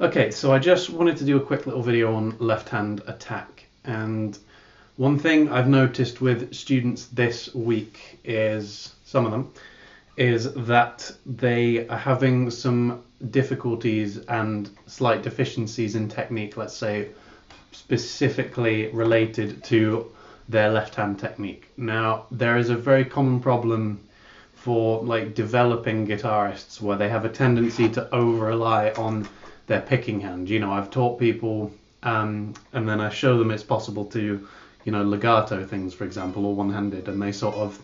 Okay, so I just wanted to do a quick little video on left hand attack. And one thing I've noticed with students this week is, some of them, is that they are having some difficulties and slight deficiencies in technique, let's say specifically related to their left hand technique. Now, there is a very common problem for like developing guitarists where they have a tendency to over rely on their picking hand. You know, I've taught people, um, and then I show them it's possible to, you know, legato things, for example, or one-handed, and they sort of,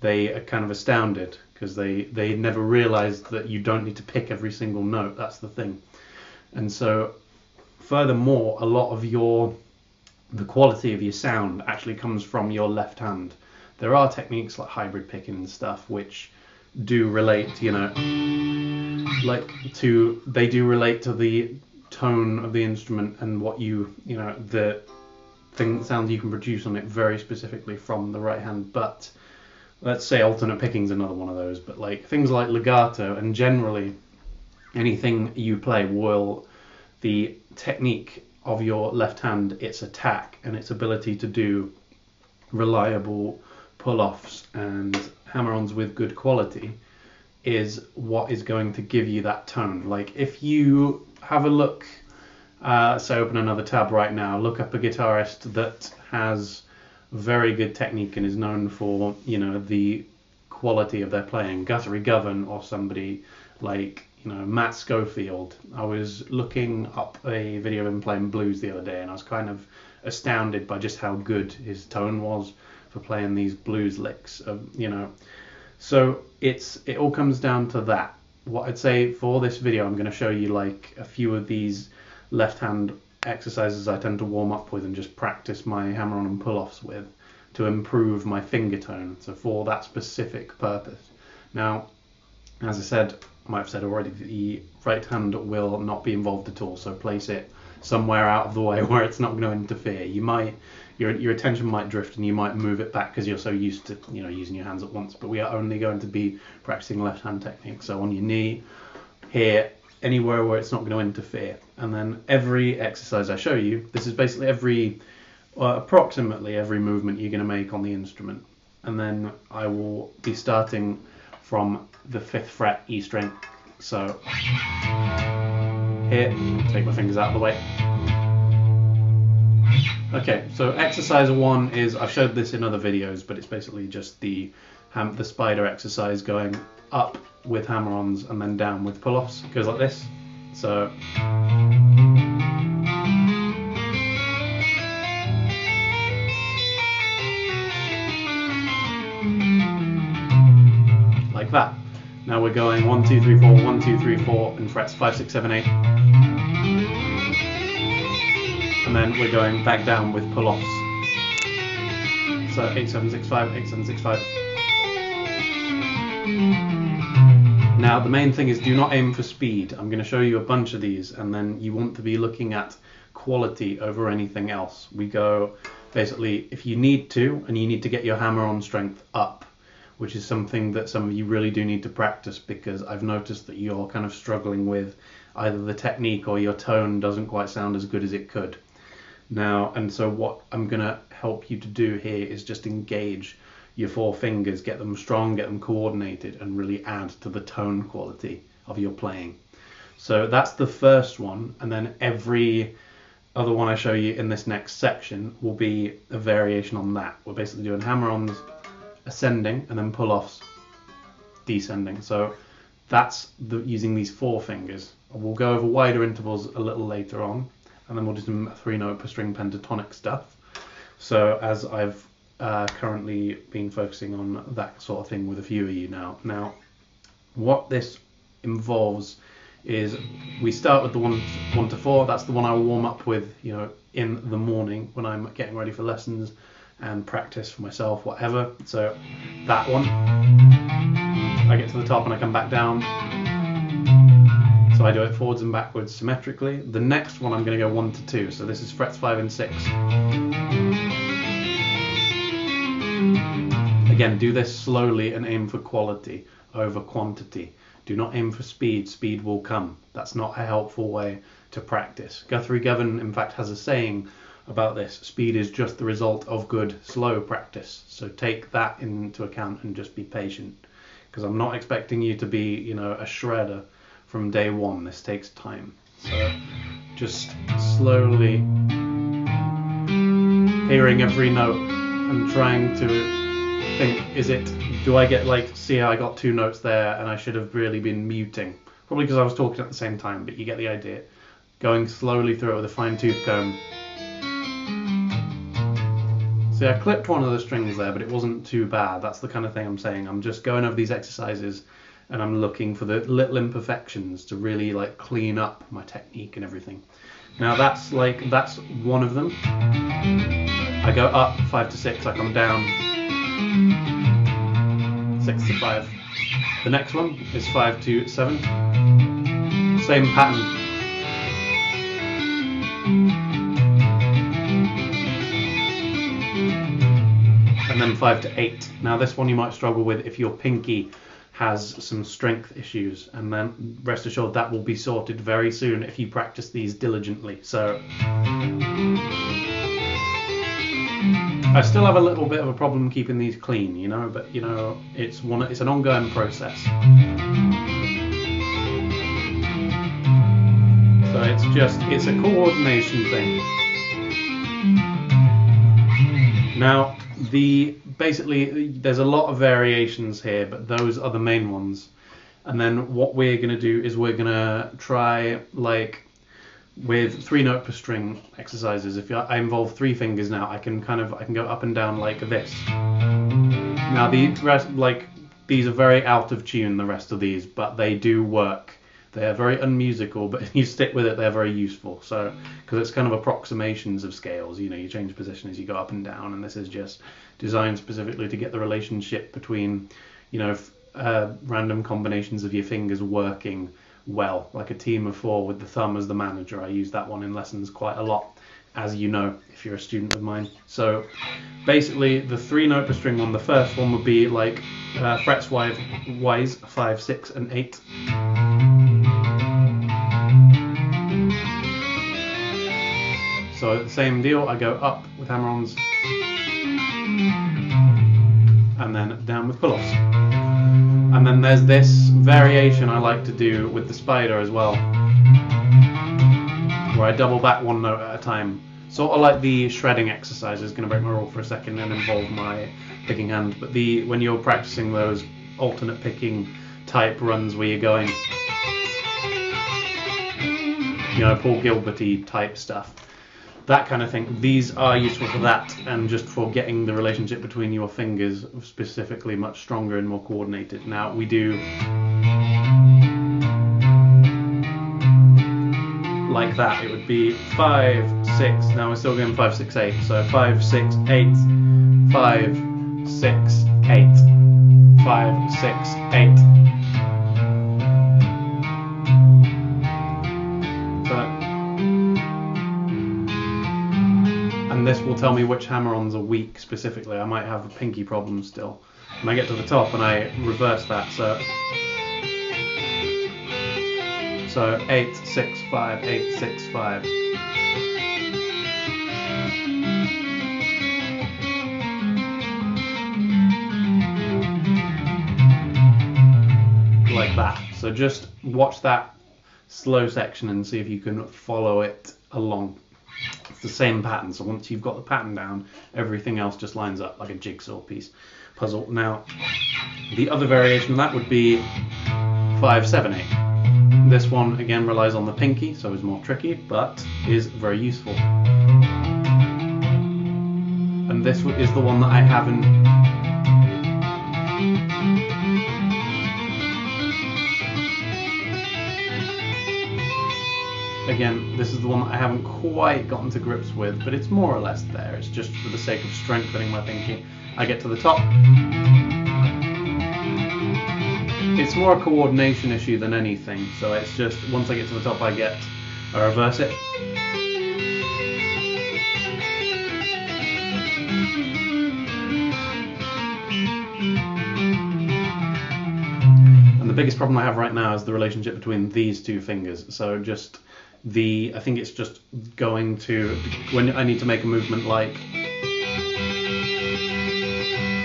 they are kind of astounded because they they never realised that you don't need to pick every single note. That's the thing, and so, furthermore, a lot of your the quality of your sound actually comes from your left hand. There are techniques like hybrid picking and stuff which do relate, you know, like to they do relate to the tone of the instrument and what you you know the thing sounds you can produce on it very specifically from the right hand but let's say alternate picking is another one of those but like things like legato and generally anything you play will the technique of your left hand its attack and its ability to do reliable pull-offs and hammer-ons with good quality is what is going to give you that tone. Like if you have a look, uh, so open another tab right now, look up a guitarist that has very good technique and is known for you know the quality of their playing, Guthrie Govan or somebody like you know Matt Schofield. I was looking up a video of him playing blues the other day, and I was kind of astounded by just how good his tone was for playing these blues licks. Of, you know, so it's it all comes down to that. What I'd say for this video, I'm going to show you like a few of these left hand exercises I tend to warm up with and just practice my hammer on and pull offs with to improve my finger tone. So for that specific purpose. Now, as I said, I might have said already, the right hand will not be involved at all. So place it somewhere out of the way where it's not going to interfere. You might your your attention might drift and you might move it back because you're so used to you know using your hands at once. But we are only going to be practicing left hand technique. So on your knee, here, anywhere where it's not going to interfere. And then every exercise I show you, this is basically every uh, approximately every movement you're going to make on the instrument. And then I will be starting from the fifth fret E string. So here, take my fingers out of the way. Okay, so exercise one is I've showed this in other videos, but it's basically just the ham, the spider exercise going up with hammer-ons and then down with pull-offs. It goes like this. So. Like that. Now we're going one, two, three, four, one, two, three, four, and frets five, six, seven, eight and then we're going back down with pull-offs. So 8765, 8765. Now the main thing is do not aim for speed. I'm going to show you a bunch of these and then you want to be looking at quality over anything else. We go basically if you need to and you need to get your hammer on strength up which is something that some of you really do need to practice because I've noticed that you're kind of struggling with either the technique or your tone doesn't quite sound as good as it could now. And so what I'm going to help you to do here is just engage your four fingers, get them strong, get them coordinated, and really add to the tone quality of your playing. So that's the first one, and then every other one I show you in this next section will be a variation on that. We're basically doing hammer-ons ascending and then pull-offs descending. So that's the, using these four fingers. We'll go over wider intervals a little later on, and then we'll do some three note per string pentatonic stuff. So as I've uh, currently been focusing on that sort of thing with a few of you now. Now, what this involves is we start with the one one to four. That's the one I warm up with, you know, in the morning when I'm getting ready for lessons and practice for myself, whatever. So that one, I get to the top and I come back down so I do it forwards and backwards symmetrically. The next one I'm going to go 1 to 2, so this is frets 5 and 6. Again, do this slowly and aim for quality over quantity. Do not aim for speed, speed will come. That's not a helpful way to practice. Guthrie Govan, in fact, has a saying about this speed is just the result of good, slow practice. So take that into account and just be patient. Because I'm not expecting you to be, you know, a shredder from day one. This takes time. So just slowly hearing every note and trying to think is it do I get like see how I got two notes there and I should have really been muting probably because I was talking at the same time but you get the idea going slowly through it with a fine tooth comb see I clipped one of the strings there but it wasn't too bad that's the kind of thing I'm saying I'm just going over these exercises and I'm looking for the little imperfections to really like clean up my technique and everything now that's like that's one of them I go up five to six I come down six to five. The next one is five to seven. Same pattern. And then five to eight. Now this one you might struggle with if your pinky has some strength issues and then rest assured that will be sorted very soon if you practice these diligently. So I still have a little bit of a problem keeping these clean, you know, but you know, it's one it's an ongoing process. So it's just it's a coordination thing. Now, the basically there's a lot of variations here, but those are the main ones. And then what we're going to do is we're going to try like with three note per string exercises, if I involve three fingers now, I can kind of I can go up and down like this. Now the rest like these are very out of tune, the rest of these, but they do work. They are very unmusical, but if you stick with it, they're very useful. So because it's kind of approximations of scales, you know, you change position as you go up and down, and this is just designed specifically to get the relationship between, you know, uh, random combinations of your fingers working well, like a team of four with the thumb as the manager. I use that one in lessons quite a lot, as you know, if you're a student of mine. So basically, the three note per string one, the first one would be like uh, frets wise, five, six, and eight. So the same deal, I go up with hammer-ons and then down with pull-offs. And then there's this variation I like to do with the spider as well, where I double back one note at a time. Sort of like the shredding exercise is going to break my rule for a second and involve my picking hand. But the when you're practicing those alternate picking type runs where you're going, you know, Paul Gilberty type stuff that kind of thing. These are useful for that and just for getting the relationship between your fingers specifically much stronger and more coordinated. Now we do like that. It would be five, six. Now we're still going five, six, eight. So five, six, eight, five, six, eight, five, six, eight. This will tell me which hammer-ons are weak specifically. I might have a pinky problem still. When I get to the top and I reverse that, so so eight six five eight six five. Like that. So just watch that slow section and see if you can follow it along the same pattern. So once you've got the pattern down, everything else just lines up like a jigsaw piece puzzle. Now, the other variation of that would be 5, 7, 8. This one again relies on the pinky, so is more tricky, but is very useful. And this is the one that I haven't again, this is the one that I haven't quite gotten to grips with, but it's more or less there. It's just for the sake of strengthening my thinking. I get to the top. It's more a coordination issue than anything, so it's just once I get to the top, I get I reverse it. And the biggest problem I have right now is the relationship between these two fingers. So just the, I think it's just going to when I need to make a movement like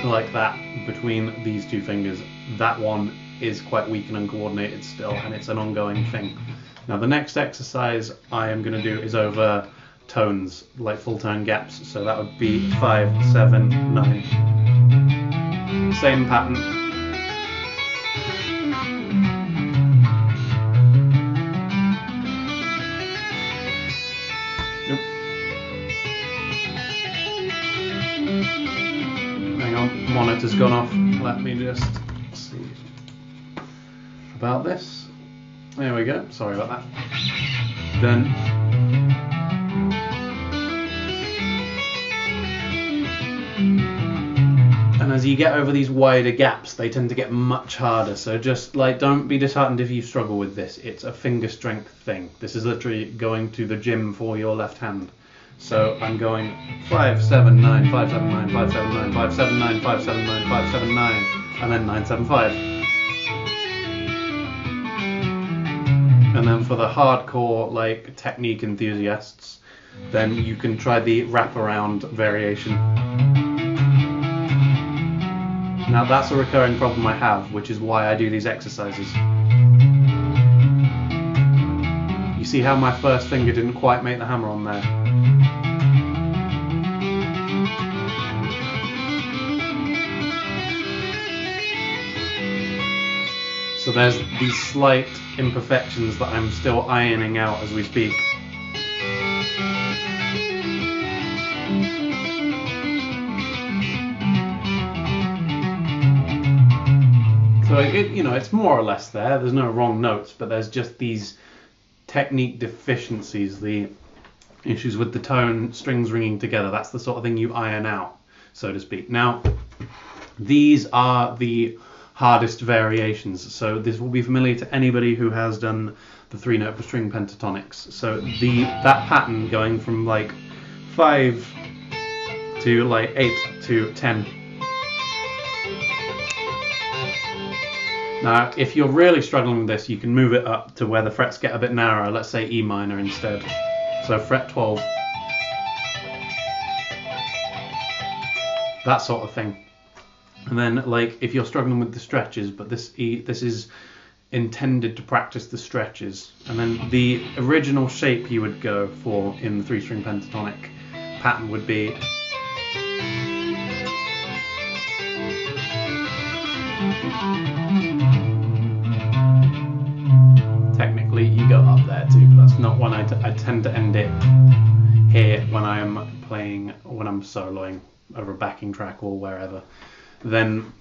like that between these two fingers. That one is quite weak and uncoordinated still, and it's an ongoing thing. Now the next exercise I am going to do is over tones, like full tone gaps. So that would be five, seven, nine. Same pattern. Monitor's gone off. Let me just see about this. There we go. Sorry about that. Then and as you get over these wider gaps, they tend to get much harder. So just like don't be disheartened if you struggle with this. It's a finger strength thing. This is literally going to the gym for your left hand. So I'm going five seven nine five seven nine five seven nine five seven nine five seven nine five seven nine and then nine seven five. And then for the hardcore like technique enthusiasts, then you can try the wraparound variation. Now that's a recurring problem I have, which is why I do these exercises. You see how my first finger didn't quite make the hammer on there? So there's these slight imperfections that I'm still ironing out as we speak. So it, you know, it's more or less there. There's no wrong notes, but there's just these technique deficiencies, the issues with the tone, strings ringing together. That's the sort of thing you iron out, so to speak. Now, these are the hardest variations. So this will be familiar to anybody who has done the three note string pentatonics. So the that pattern going from like five to like eight to ten. Now, if you're really struggling with this, you can move it up to where the frets get a bit narrower. Let's say E minor instead. So fret 12. That sort of thing. And then, like, if you're struggling with the stretches, but this E, this is intended to practice the stretches. And then the original shape you would go for in the three-string pentatonic pattern would be there too, but that's not one I, t- I tend to end it here when I am playing, when I'm soloing over a backing track or wherever. Then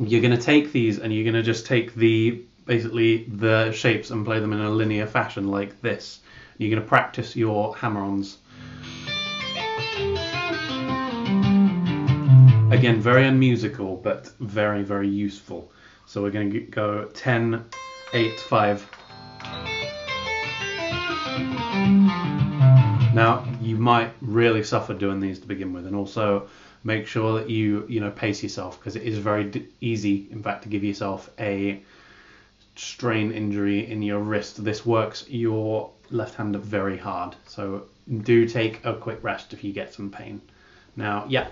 you're going to take these and you're going to just take the basically the shapes and play them in a linear fashion like this. You're going to practice your hammer-ons. Again, very unmusical, but very, very useful. So we're going to go 10, 8, 5. Now, you might really suffer doing these to begin with, and also make sure that you, you know, pace yourself because it is very d- easy, in fact, to give yourself a strain injury in your wrist. This works your left hand very hard, so do take a quick rest if you get some pain. Now, yeah,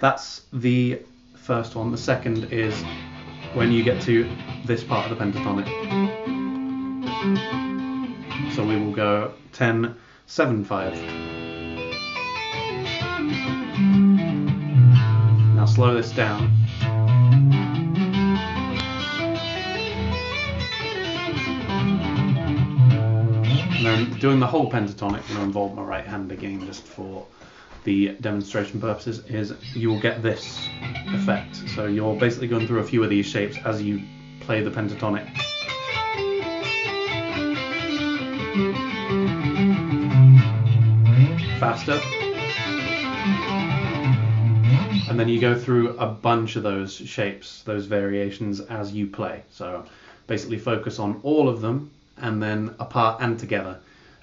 that's the first one. The second is when you get to this part of the pentatonic. So we will go 10, 7, 5. Now slow this down. And then doing the whole pentatonic will involve my right hand again just for the demonstration purposes is you will get this effect. So you're basically going through a few of these shapes as you play the pentatonic. Faster. And then you go through a bunch of those shapes, those variations as you play. So basically focus on all of them and then apart and together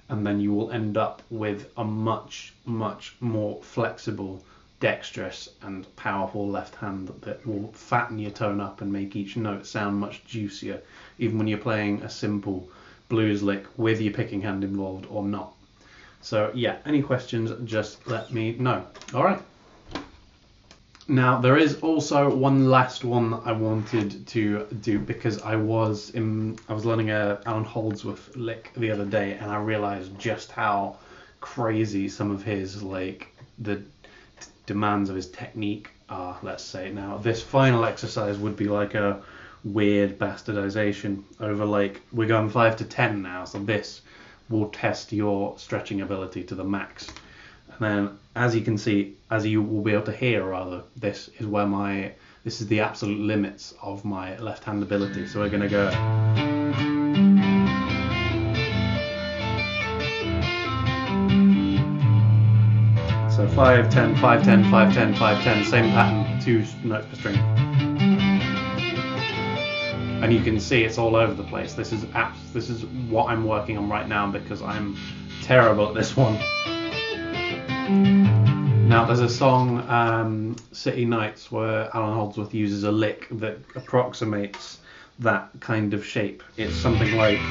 and then you will end up with a much much more flexible dexterous and powerful left hand that will fatten your tone up and make each note sound much juicier, even when you're playing a simple blues lick with your picking hand involved or not. So yeah, any questions, just let me know. All right. Now there is also one last one that I wanted to do because I was in I was learning uh, a Allan Holdsworth lick the other day and I realized just how crazy some of his like the t- demands of his technique are. Let's say now this final exercise would be like a weird bastardization over like we're going five to ten now, so this will test your stretching ability to the max. And then, as you can see, as you will be able to hear, rather, this is where my this is the absolute limits of my left hand ability. So we're gonna go. So 5, 10, 5, 10, 5, 10, 5, 10, same pattern, two notes per string. And you can see it's all over the place. This is apps. This is what I'm working on right now because I'm terrible at this one. Now there's a song, um, City Nights, where Allan Holdsworth uses a lick that approximates that kind of shape. It's something like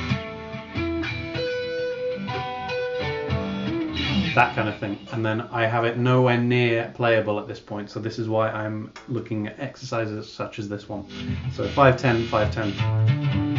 that kind of thing. And then I have it nowhere near playable at this point, so this is why I'm looking at exercises such as this one. So 510, 510.